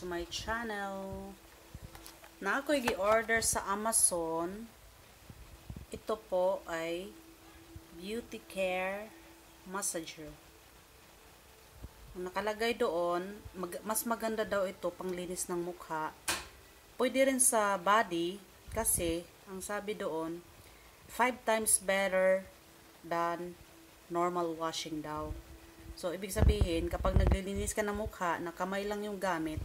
to my channel. Na ako'y gi-order sa Amazon. Ito po ay Beauty Care Massager. Nakalagay doon, mag mas maganda daw ito panglinis ng mukha. Pwede rin sa body kasi ang sabi doon, 5 times better than normal washing daw. So, ibig sabihin, kapag naglilinis ka ng mukha, na kamay lang yung gamit,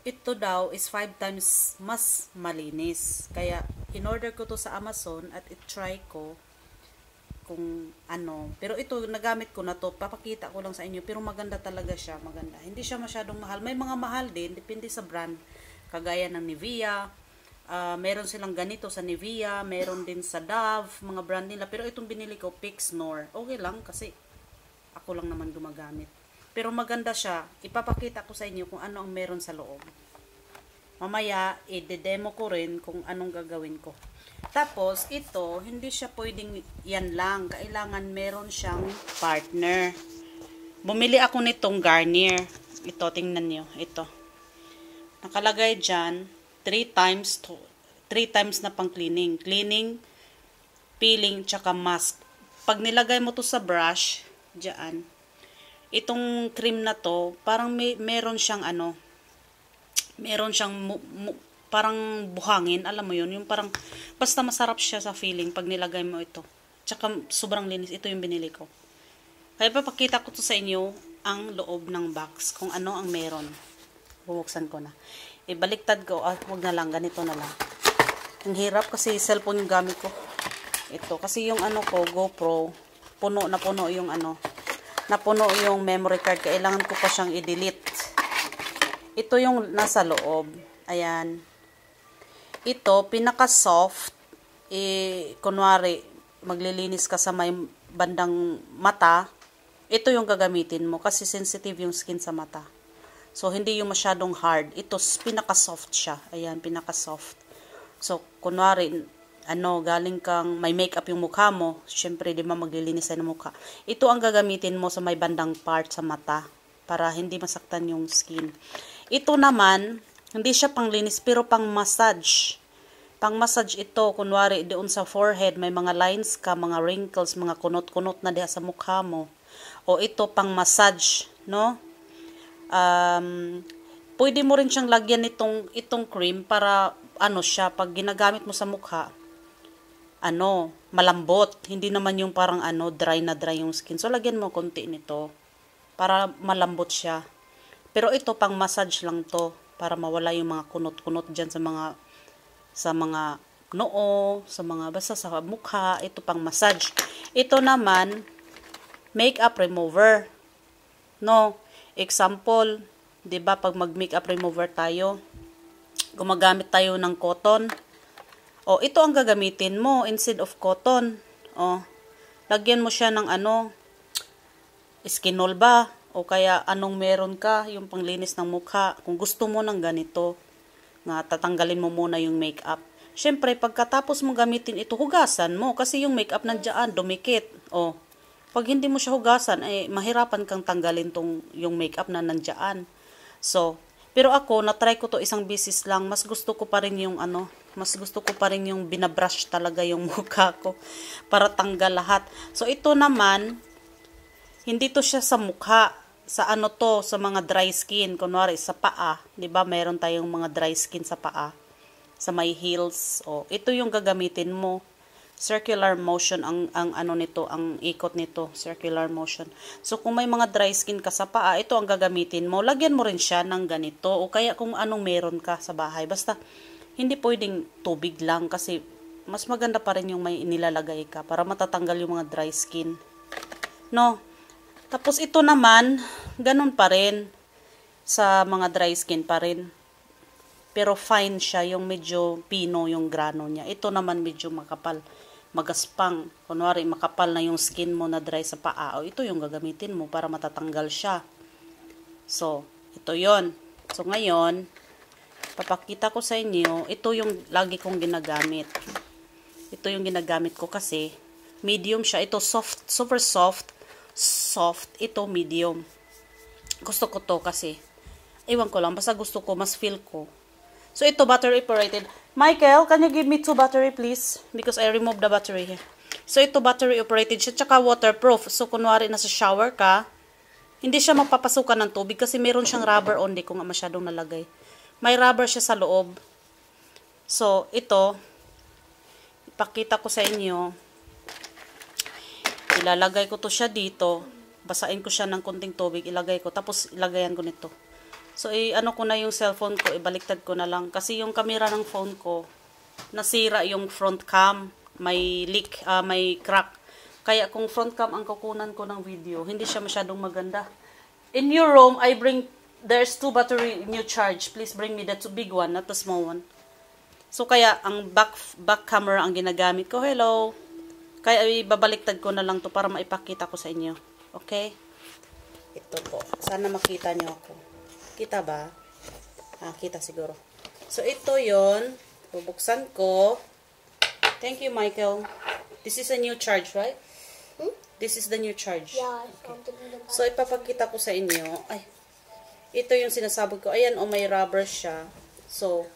ito daw is 5 times mas malinis. Kaya, in-order ko to sa Amazon at i-try ko kung ano. Pero ito, nagamit ko na to. Papakita ko lang sa inyo. Pero maganda talaga siya. Maganda. Hindi siya masyadong mahal. May mga mahal din. Depende sa brand. Kagaya ng Nivea. Uh, meron silang ganito sa Nivea. Meron din sa Dove. Mga brand nila. Pero itong binili ko, Pixnor. Okay lang kasi ako lang naman gumagamit. Pero maganda siya. Ipapakita ko sa inyo kung ano ang meron sa loob. Mamaya, i-demo ko rin kung anong gagawin ko. Tapos, ito, hindi siya pwedeng yan lang. Kailangan meron siyang partner. Bumili ako nitong Garnier. Ito, tingnan nyo. Ito. Nakalagay dyan, 3 times to 3 times na pang cleaning. Cleaning, peeling, tsaka mask. Pag nilagay mo to sa brush, Diyan. Itong cream na to, parang may, meron siyang ano, meron siyang mu, mu, parang buhangin, alam mo yun, yung parang, basta masarap siya sa feeling pag nilagay mo ito. Tsaka sobrang linis, ito yung binili ko. Kaya papakita ko to sa inyo, ang loob ng box, kung ano ang meron. Bubuksan ko na. Ibaliktad ko, ah, wag na lang, ganito na lang. Ang hirap kasi cellphone yung gamit ko. Ito, kasi yung ano ko, GoPro, puno na puno yung ano, napuno yung memory card. Kailangan ko pa siyang i-delete. Ito yung nasa loob. Ayan. Ito, pinaka-soft. Eh, kunwari, maglilinis ka sa may bandang mata. Ito yung gagamitin mo kasi sensitive yung skin sa mata. So, hindi yung masyadong hard. Ito, pinaka-soft siya. Ayan, pinaka-soft. So, kunwari, ano, galing kang may makeup yung mukha mo, syempre di ba maglilinis ng mukha. Ito ang gagamitin mo sa may bandang part sa mata para hindi masaktan yung skin. Ito naman, hindi siya panglinis pero pang massage. Pang massage ito, kunwari doon sa forehead, may mga lines ka, mga wrinkles, mga kunot-kunot na diha sa mukha mo. O ito pang massage, no? Um, pwede mo rin siyang lagyan itong, itong cream para ano siya, pag ginagamit mo sa mukha, ano, malambot. Hindi naman yung parang ano, dry na dry yung skin. So, lagyan mo konti nito para malambot siya. Pero ito, pang massage lang to para mawala yung mga kunot-kunot dyan sa mga sa mga noo, sa mga basta sa mukha. Ito pang massage. Ito naman, makeup remover. No, example, 'di ba pag mag-makeup remover tayo, gumagamit tayo ng cotton o, ito ang gagamitin mo instead of cotton. O, lagyan mo siya ng ano, skinol ba? O kaya anong meron ka, yung panglinis ng mukha. Kung gusto mo ng ganito, nga tatanggalin mo muna yung makeup. Siyempre, pagkatapos mo gamitin ito, hugasan mo. Kasi yung makeup nandiyan, dumikit. O, pag hindi mo siya hugasan, eh, mahirapan kang tanggalin tong, yung makeup na nandiyan. So, pero ako, na-try ko to isang bisis lang. Mas gusto ko pa rin yung ano, mas gusto ko pa rin yung binabrush talaga yung mukha ko para tanggal lahat. So, ito naman, hindi to siya sa mukha. Sa ano to, sa mga dry skin. Kunwari, sa paa. ba diba, meron tayong mga dry skin sa paa. Sa may heels. O, ito yung gagamitin mo. Circular motion ang, ang ano nito, ang ikot nito. Circular motion. So, kung may mga dry skin ka sa paa, ito ang gagamitin mo. Lagyan mo rin siya ng ganito. O kaya kung anong meron ka sa bahay. Basta, hindi pwedeng tubig lang kasi mas maganda pa rin yung may inilalagay ka para matatanggal yung mga dry skin. No? Tapos ito naman, ganun pa rin sa mga dry skin pa rin. Pero fine siya, yung medyo pino yung grano niya. Ito naman medyo makapal, magaspang. Kunwari, makapal na yung skin mo na dry sa paa. O ito yung gagamitin mo para matatanggal siya. So, ito yon So, ngayon, papakita ko sa inyo, ito yung lagi kong ginagamit. Ito yung ginagamit ko kasi medium siya. Ito soft, super soft, soft. Ito medium. Gusto ko to kasi Iwan ko lang, basta gusto ko, mas feel ko. So, ito, battery operated. Michael, can you give me two battery, please? Because I removed the battery here. So, ito, battery operated siya, tsaka waterproof. So, kunwari, nasa shower ka, hindi siya mapapasukan ng tubig kasi meron siyang rubber on, di ko nga masyadong nalagay. May rubber siya sa loob. So, ito, ipakita ko sa inyo. Ilalagay ko to siya dito. Basain ko siya ng kunting tubig, ilagay ko. Tapos, ilagayan ko nito. So, i-ano ko na yung cellphone ko, ibaliktad ko na lang. Kasi yung camera ng phone ko, nasira yung front cam. May leak, uh, may crack. Kaya kung front cam ang kukunan ko ng video, hindi siya masyadong maganda. In your room, I bring, there's two battery new charge. Please bring me the two big one, not the small one. So, kaya ang back, back camera ang ginagamit ko. Hello! Kaya ibabaliktad ko na lang to para maipakita ko sa inyo. Okay? Ito po. Sana makita nyo ako. Kita ba? Ah, kita siguro. So, ito yon Bubuksan ko. Thank you, Michael. This is a new charge, right? Hmm? This is the new charge. Yeah, okay. So, ipapakita ko sa inyo. Ay, ito yung sinasabi ko. Ayan, o oh, may rubber siya. So,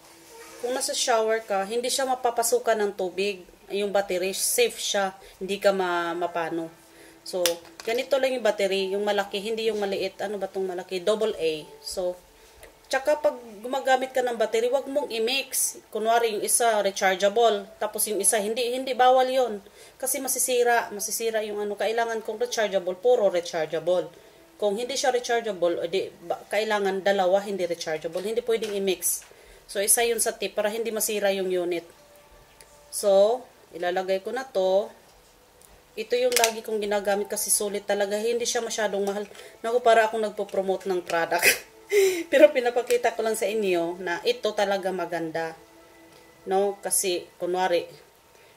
kung nasa shower ka, hindi siya mapapasukan ng tubig. Yung battery, safe siya. Hindi ka ma mapano. So, ganito lang yung battery, yung malaki, hindi yung maliit. Ano ba tong malaki? Double A. So, tsaka pag gumagamit ka ng battery, wag mong i-mix. Kunwari, yung isa rechargeable, tapos yung isa hindi, hindi bawal yon Kasi masisira, masisira yung ano, kailangan kung rechargeable, puro rechargeable. Kung hindi siya rechargeable, edi, ba, kailangan dalawa hindi rechargeable. Hindi pwedeng i-mix. So, isa yun sa tip para hindi masira yung unit. So, ilalagay ko na to. Ito yung lagi kong ginagamit kasi sulit talaga. Hindi siya masyadong mahal. Naku, para akong nagpo-promote ng product. Pero pinapakita ko lang sa inyo na ito talaga maganda. No? Kasi, kunwari,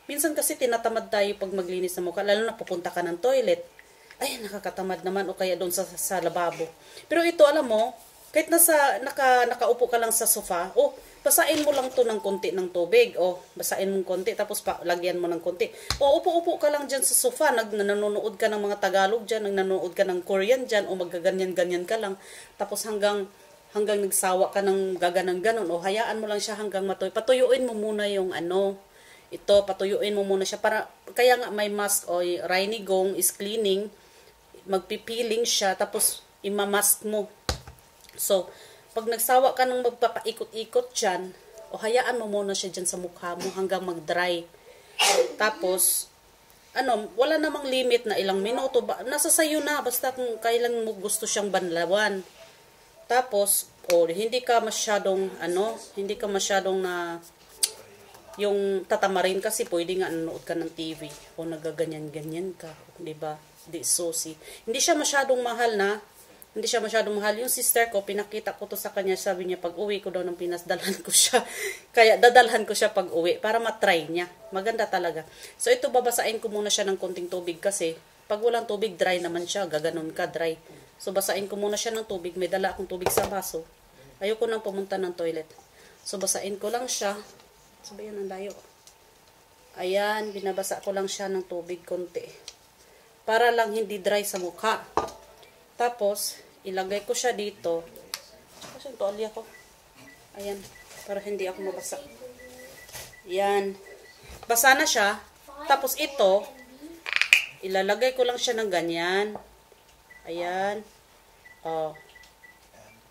minsan kasi tinatamad tayo pag maglinis ng mukha. Lalo na pupunta ka ng toilet. Ay, nakakatamad naman. O kaya doon sa, sa lababo. Pero ito, alam mo, kahit nasa, naka, nakaupo ka lang sa sofa, oh, basain mo lang to ng konti ng tubig. O, basain mo konti, tapos pa, lagyan mo ng konti. O, upo-upo ka lang dyan sa sofa, nag, nanonood ka ng mga Tagalog dyan, nanonood ka ng Korean dyan, o magaganyan-ganyan ka lang. Tapos hanggang, hanggang nagsawa ka ng gaganang ganon, o hayaan mo lang siya hanggang matuyo. Patuyuin mo muna yung ano, ito, patuyuin mo muna siya. Para, kaya nga may mask, o reinigong is cleaning, magpipiling siya, tapos imamask mo. So, pag nagsawa ka ng magpapaikot-ikot dyan, o hayaan mo muna siya dyan sa mukha mo hanggang mag-dry. Tapos, ano, wala namang limit na ilang minuto. Ba, nasa sayo na, basta kung kailan mo gusto siyang banlawan. Tapos, o, hindi ka masyadong, ano, hindi ka masyadong na, yung tatamarin kasi pwede nga nanood ka ng TV o nagaganyan-ganyan ka, 'di ba? Di susi. Hindi siya masyadong mahal na hindi siya masyadong mahal. Yung sister ko, pinakita ko to sa kanya, sabi niya, pag uwi ko daw ng Pinas, dalhan ko siya. Kaya dadalhan ko siya pag uwi, para matry niya. Maganda talaga. So ito, babasain ko muna siya ng konting tubig kasi, pag walang tubig, dry naman siya. Gaganon ka, dry. So basain ko muna siya ng tubig. May dala akong tubig sa baso. Ayoko nang pumunta ng toilet. So basain ko lang siya. Sabi yan, ang layo. Ayan, binabasa ko lang siya ng tubig konti. Para lang hindi dry sa mukha. Tapos, ilagay ko siya dito. Kasi yung tuwalya ko. Ayan. Para hindi ako mabasa. Yan. Basa na siya. Tapos ito, ilalagay ko lang siya ng ganyan. Ayan. Oh.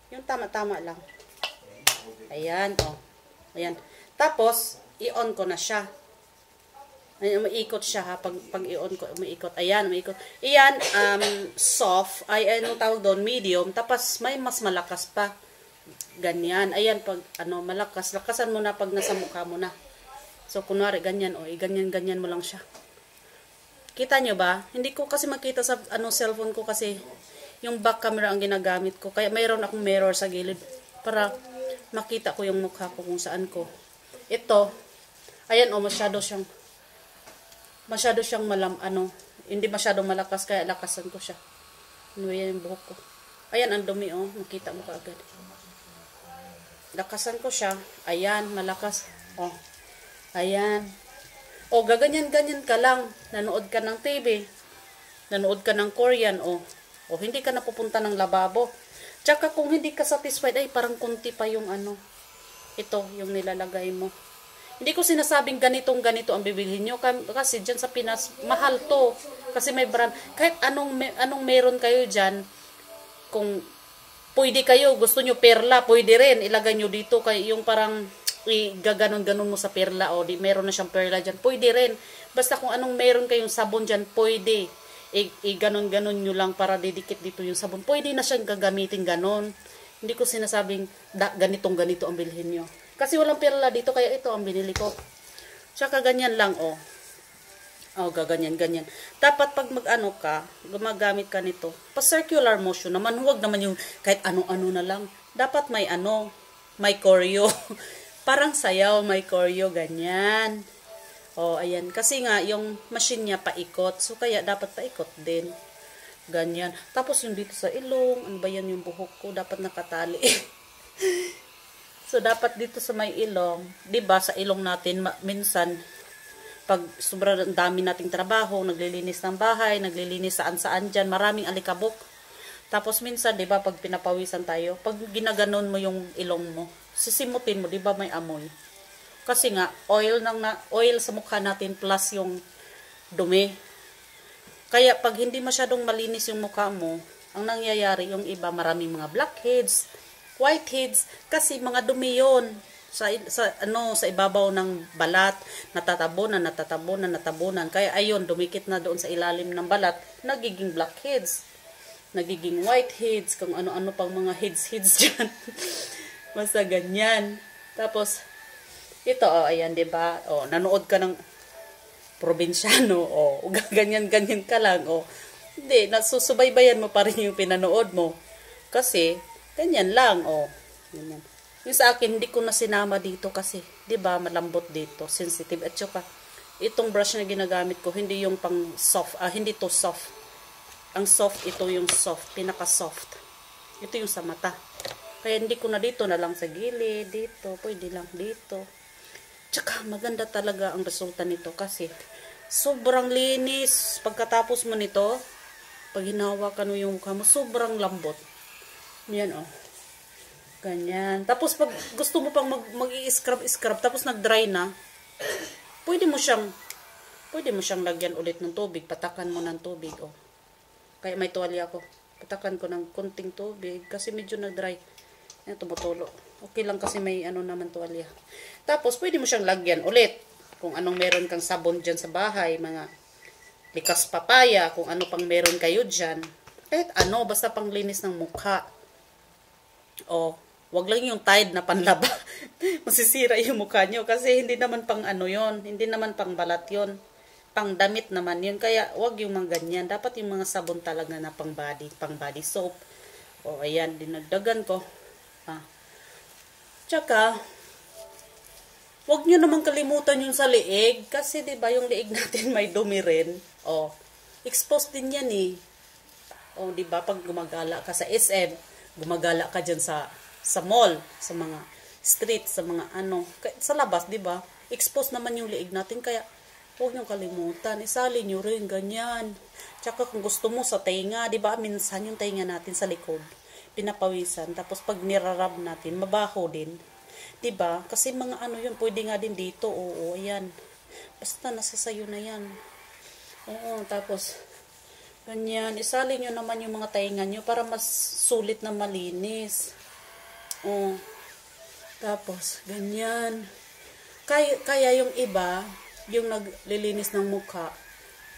Yung tama-tama lang. Ayan, oh. Ayan. Tapos, i-on ko na siya. Ay, umiikot siya ha. Pag, pag i-on ko, umiikot. Ayan, umiikot. Iyan, um, soft. Ay, ano tawag doon? Medium. Tapos, may mas malakas pa. Ganyan. Ayan, pag, ano, malakas. Lakasan mo na pag nasa mukha mo na. So, kunwari, ganyan, o. Oh, ganyan, ganyan mo lang siya. Kita nyo ba? Hindi ko kasi makita sa, ano, cellphone ko kasi yung back camera ang ginagamit ko. Kaya, mayroon akong mirror sa gilid. Para makita ko yung mukha ko kung saan ko. Ito, ayan, o, oh, masyado siyang masyado siyang malam, ano, hindi masyadong malakas, kaya lakasan ko siya. Ano yan yung buhok ko. Ayan, ang dumi, oh. Makita mo kaagad. Lakasan ko siya. Ayan, malakas. Oh. Ayan. O, oh, gaganyan-ganyan ka lang. Nanood ka ng TV. Nanood ka ng Korean, oh. O, oh, hindi ka napupunta ng lababo. Tsaka kung hindi ka satisfied, ay parang konti pa yung ano, ito, yung nilalagay mo. Hindi ko sinasabing ganitong ganito ang bibilhin nyo. Kasi dyan sa Pinas, mahal to. Kasi may brand. Kahit anong, anong meron kayo dyan, kung pwede kayo, gusto nyo perla, pwede rin. Ilagay nyo dito. Kay, yung parang gaganon-ganon mo sa perla o di meron na siyang perla dyan, pwede rin. Basta kung anong meron kayong sabon dyan, pwede. I-ganon-ganon nyo lang para didikit dito yung sabon. Pwede na siyang gagamitin ganon. Hindi ko sinasabing da, ganitong ganito ang bilhin nyo. Kasi walang perla dito, kaya ito ang binili ko. Tsaka ganyan lang, oh. Oh, gaganyan, ganyan. Dapat pag mag-ano ka, gumagamit ka nito, pa-circular motion naman, huwag naman yung kahit ano-ano na lang. Dapat may ano, may choreo. Parang sayaw, may choreo, ganyan. Oh, ayan. Kasi nga, yung machine niya paikot. So, kaya dapat paikot din. Ganyan. Tapos yung dito sa ilong, ano ba yan yung buhok ko? Dapat nakatali. So, dapat dito sa may ilong, di ba sa ilong natin, minsan, pag sobrang dami nating trabaho, naglilinis ng bahay, naglilinis saan-saan dyan, maraming alikabok. Tapos minsan, di ba, pag pinapawisan tayo, pag ginaganon mo yung ilong mo, sisimutin mo, di ba, may amoy. Kasi nga, oil, ng na, oil sa mukha natin plus yung dumi. Kaya pag hindi masyadong malinis yung mukha mo, ang nangyayari, yung iba, maraming mga blackheads, whiteheads kasi mga dumi yun. Sa, sa ano sa ibabaw ng balat natatabunan natatabunan natabunan kaya ayun dumikit na doon sa ilalim ng balat nagiging blackheads nagiging whiteheads kung ano-ano pang mga heads heads diyan basta ganyan. Tapos ito oh ayan 'di ba? Oh nanood ka ng probinsyano oh ganyan ganyan ka lang oh. Hindi nasusubaybayan mo pa rin yung pinanood mo. Kasi Ganyan lang, oh. Ganyan. Yung sa akin, hindi ko na sinama dito kasi, di ba malambot dito, sensitive. At saka, itong brush na ginagamit ko, hindi yung pang soft, ah, hindi to soft. Ang soft, ito yung soft, pinaka-soft. Ito yung sa mata. Kaya hindi ko na dito na lang sa gilid, dito, pwede lang dito. Tsaka, maganda talaga ang resulta nito kasi sobrang linis. Pagkatapos mo nito, pag hinawakan mo yung mukha mo, sobrang lambot. Yan, oh. Ganyan. Tapos, pag gusto mo pang mag-i-scrub-scrub, tapos nag-dry na, pwede mo siyang, pwede mo siyang lagyan ulit ng tubig. Patakan mo ng tubig, oh. Kaya may tuwalya ako. Patakan ko ng kunting tubig, kasi medyo nag-dry. Yan, tumutulo. Okay lang kasi may ano naman tuwalya. Tapos, pwede mo siyang lagyan ulit. Kung anong meron kang sabon dyan sa bahay, mga likas papaya, kung ano pang meron kayo dyan. Kahit ano, basta pang linis ng mukha. O, wag lang yung tide na panlaba. Masisira yung mukha nyo kasi hindi naman pang ano yon hindi naman pang balat yon pang damit naman yun. Kaya wag yung mga ganyan. Dapat yung mga sabon talaga na pang body, pang body soap. O, ayan, dinagdagan ko. Ah. Tsaka, wag nyo naman kalimutan yung sa liig. Kasi, ba yung liig natin may dumi rin. O, exposed din yan eh. O, di ba pag gumagala ka sa SM, gumagala ka dyan sa, sa mall, sa mga street, sa mga ano, sa labas, di ba? Expose naman yung liig natin, kaya huwag niyong kalimutan, isali niyo rin, ganyan. Tsaka kung gusto mo sa tainga, di ba, minsan yung tainga natin sa likod, pinapawisan, tapos pag nirarab natin, mabaho din. Di ba? Kasi mga ano yun, pwede nga din dito, oo, ayan. Basta nasa sayo na yan. Oo, tapos, Ganyan. Isali nyo naman yung mga tainga nyo para mas sulit na malinis. Oh. Tapos, ganyan. Kaya, kaya yung iba, yung naglilinis ng mukha,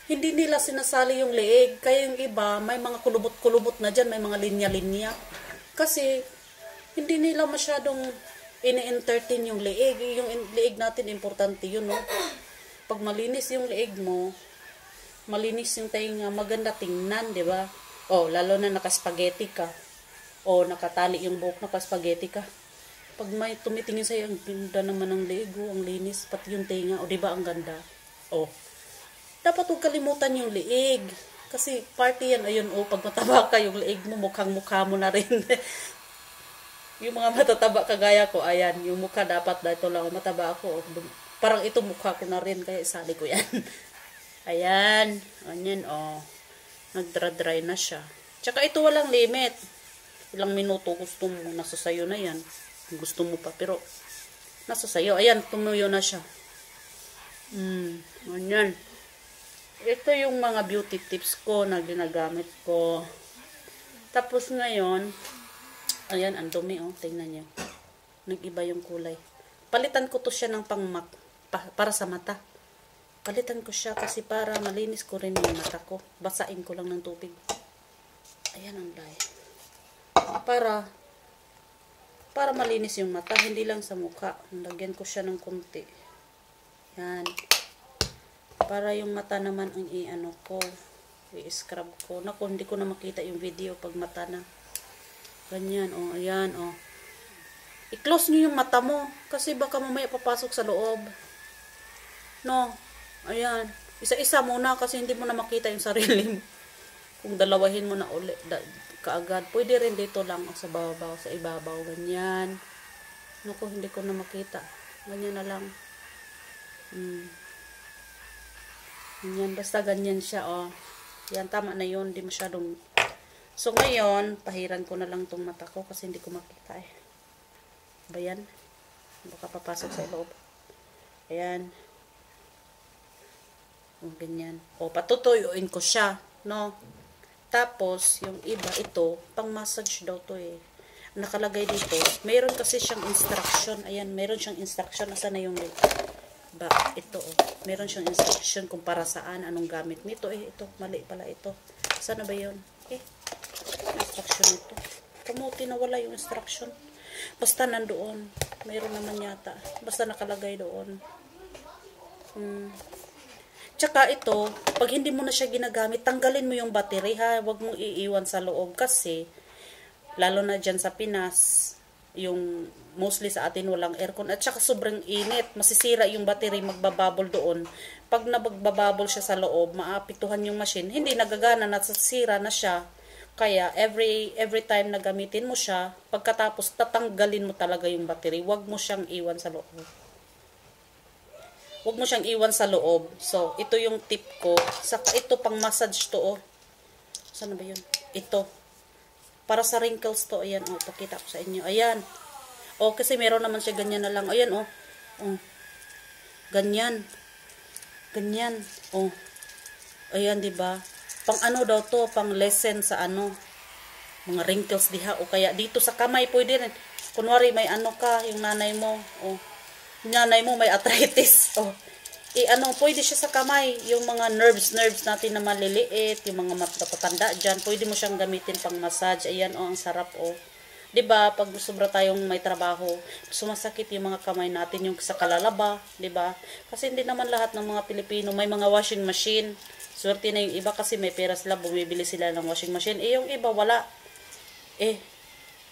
hindi nila sinasali yung leeg. Kaya yung iba, may mga kulubot-kulubot na dyan, may mga linya-linya. Kasi, hindi nila masyadong ini-entertain yung leeg. Yung leeg natin, importante yun, no? Pag malinis yung leeg mo, malinis yung tainga, maganda tingnan, di ba? Oh, lalo na nakaspaghetti ka. O, oh, nakatali yung buhok, nakaspaghetti ka. Pag may tumitingin sa'yo, ang ganda naman ng ligo, ang linis, pati yung tinga, o, di ba, ang ganda? Oh, dapat huwag kalimutan yung liig. Kasi party yan, ayun, oh, pag mataba ka yung liig mo, mukhang mukha mo na rin. yung mga matataba kagaya ko, ayan, yung mukha dapat, dito lang, mataba ako, parang ito mukha ko na rin, kaya isali ko yan. Ayan. Ganyan, oh. Nagdra-dry na siya. Tsaka ito walang limit. ilang minuto gusto mo, nasa sayo na yan. Gusto mo pa, pero nasa sayo. Ayan, tumuyo na siya. Hmm, ganyan. Ito yung mga beauty tips ko na ginagamit ko. Tapos ngayon, ayan, ang dumi oh, tingnan niyo. Nag-iba yung kulay. Palitan ko to siya ng pangmak pa, para sa mata. Palitan ko siya kasi para malinis ko rin yung mata ko. Basain ko lang ng tubig. Ayan ang dye. Para para malinis yung mata, hindi lang sa mukha. Lagyan ko siya ng konti. Yan. Para yung mata naman ang i-ano ko, i-scrub ko. Naku, hindi ko na makita yung video pag mata na. Ganyan, oh, ayan, oh. I-close nyo yung mata mo, kasi baka mamaya papasok sa loob. No, ayan. Isa-isa muna kasi hindi mo na makita yung sarili mo. Kung dalawahin mo na uli, da, kaagad. Pwede rin dito lang sa babaw, sa ibabaw, ganyan. Naku, hindi ko na makita. Ganyan na lang. Hmm. Ganyan, basta ganyan siya, oh. Yan, tama na yun. Hindi masyadong... So, ngayon, pahiran ko na lang tong mata ko kasi hindi ko makita, eh. Ba yan? Baka papasok sa loob. Ayan. O, ganyan. O, patutuyuin ko siya, no? Tapos, yung iba, ito, pang massage daw to, eh nakalagay dito, meron kasi siyang instruction. Ayan, meron siyang instruction. Nasaan na yung ba, ito oh. Meron siyang instruction kung para saan, anong gamit nito. Eh, ito, mali pala ito. Sana ba yun? Eh, instruction ito. Kamuti na wala yung instruction. Basta nandoon. Meron naman yata. Basta nakalagay doon. Hmm. Tsaka ito, pag hindi mo na siya ginagamit, tanggalin mo yung battery ha. Huwag mong iiwan sa loob kasi lalo na dyan sa Pinas, yung mostly sa atin walang aircon at saka sobrang init, masisira yung battery magbababol doon. Pag nagbababol siya sa loob, maapituhan yung machine, hindi nagagana, nasasira na siya. Kaya every every time na gamitin mo siya, pagkatapos tatanggalin mo talaga yung battery. Huwag mo siyang iwan sa loob. Huwag mo siyang iwan sa loob. So, ito yung tip ko. Saka ito pang massage to, oh. Saan ba yun? Ito para sa wrinkles to. Ayan, oh, pakita ko sa inyo. Ayan. Oh, kasi meron naman siya ganyan na lang. Ayan, oh. Oh. Ganyan. Ganyan. Oh. Ayan, 'di ba? Pang ano daw to, pang lesson sa ano, mga wrinkles diha o kaya dito sa kamay pwede rin. Kunwari may ano ka, yung nanay mo, oh. Nanay mo may arthritis. Oh eh, ano, pwede siya sa kamay. Yung mga nerves, nerves natin na maliliit, yung mga matatanda dyan, pwede mo siyang gamitin pang massage. Ayan, oh, ang sarap, oh. 'di ba pag sobra tayong may trabaho, sumasakit yung mga kamay natin yung sa kalalaba, 'di ba? Kasi hindi naman lahat ng mga Pilipino may mga washing machine. Swerte na yung iba kasi may pera sila, bumibili sila ng washing machine. Eh, yung iba wala. Eh,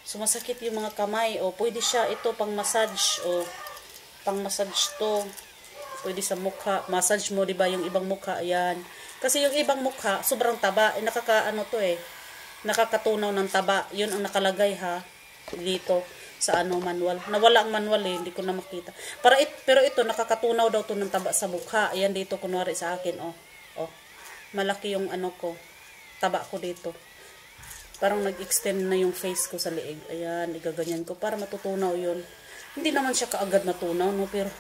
sumasakit yung mga kamay. O, pwede siya, ito, pang massage. O, pang massage to. Pwede sa mukha. Massage mo, di ba? Yung ibang mukha, ayan. Kasi yung ibang mukha, sobrang taba. Eh, nakakaano to eh. Nakakatunaw ng taba. Yun ang nakalagay ha. Dito sa ano manual. Nawala ang manual eh, hindi ko na makita. Para it, pero ito nakakatunaw daw to ng taba sa mukha. Ayan dito kunwari sa akin oh. Oh. Malaki yung ano ko. Taba ko dito. Parang nag-extend na yung face ko sa liig. Ayan, igaganyan ko para matutunaw yun. Hindi naman siya kaagad natunaw, no? Pero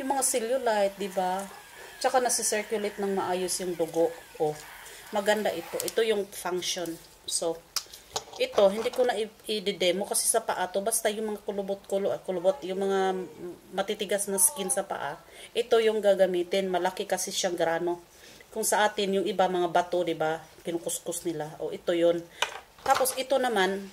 yung mga cellulite, di ba? Tsaka nasi-circulate ng maayos yung dugo. Oh, maganda ito. Ito yung function. So, ito, hindi ko na i-demo kasi sa paa to. Basta yung mga kulubot, kulubot, kulubot, yung mga matitigas na skin sa paa. Ito yung gagamitin. Malaki kasi siyang grano. Kung sa atin, yung iba mga bato, di ba? Kinukuskus nila. O, ito yon Tapos, ito naman,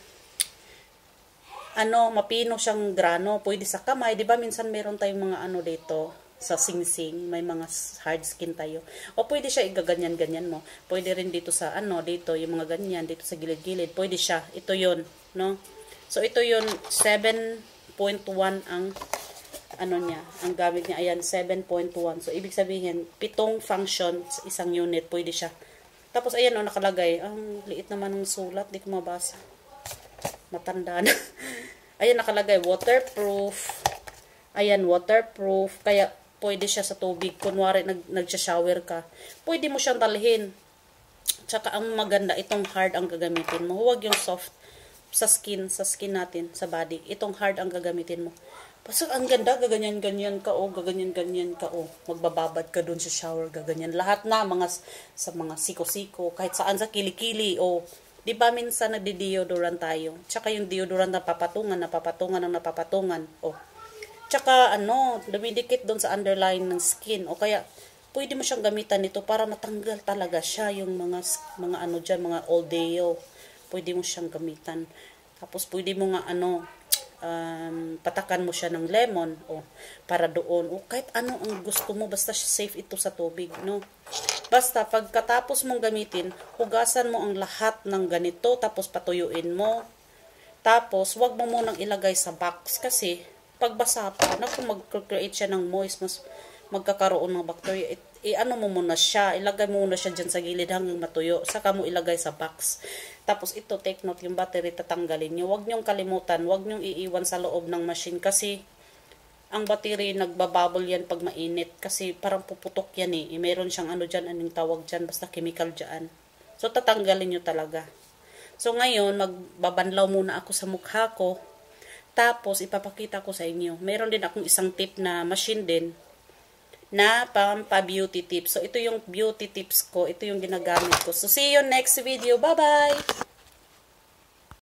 ano, mapino siyang grano. Pwede sa kamay. di ba minsan meron tayong mga ano dito sa singsing, may mga hard skin tayo. O pwede siya igaganyan-ganyan mo. Pwede rin dito sa ano, dito, yung mga ganyan, dito sa gilid-gilid. Pwede siya. Ito yon no? So, ito yon 7.1 ang ano niya, ang gamit niya, ayan, 7.1. So, ibig sabihin, pitong function sa isang unit, pwede siya. Tapos, ayan, o, nakalagay. Ang liit naman ng sulat, di ko mabasa matanda na. Ayan, nakalagay, waterproof. Ayan, waterproof. Kaya, pwede siya sa tubig. Kunwari, nag, nagsha-shower ka. Pwede mo siyang dalhin. Tsaka, ang maganda, itong hard ang gagamitin mo. Huwag yung soft. sa skin, sa skin natin, sa body. Itong hard ang gagamitin mo. Pasok ang ganda, gaganyan-ganyan ka, o, gaganyan-ganyan ka, o. Magbababad ka dun sa shower, gaganyan. Lahat na, mga, sa mga siko-siko, kahit saan sa kilikili, o. Di ba minsan nagdi-deodorant tayo? Tsaka yung deodorant na papatungan, napapatungan ng napapatungan, o. Tsaka, ano, dumidikit dun sa underline ng skin, o kaya, pwede mo siyang gamitan nito para matanggal talaga siya yung mga, mga ano dyan, mga old deo. Pwede mo siyang gamitan. Tapos, pwede mo nga, ano, um, patakan mo siya ng lemon o para doon. O kahit ano ang gusto mo basta safe ito sa tubig no? Basta pagkatapos mong gamitin hugasan mo ang lahat ng ganito tapos patuyuin mo. Tapos wag mo munang ilagay sa box kasi pagbasa pa naku mag-create siya ng moist mas magkakaroon ng bacteria i-ano mo muna siya, ilagay mo muna siya dyan sa gilid hanggang matuyo, saka mo ilagay sa box. Tapos ito, take note, yung battery tatanggalin nyo. Huwag nyong kalimutan, huwag nyong iiwan sa loob ng machine kasi ang battery nagbabubble yan pag mainit kasi parang puputok yan eh. E, meron siyang ano dyan, anong tawag dyan, basta chemical dyan. So tatanggalin nyo talaga. So ngayon, magbabanlaw muna ako sa mukha ko. Tapos ipapakita ko sa inyo. Meron din akong isang tip na machine din na pampa-beauty tips. So, ito yung beauty tips ko. Ito yung ginagamit ko. So, see you next video. Bye-bye!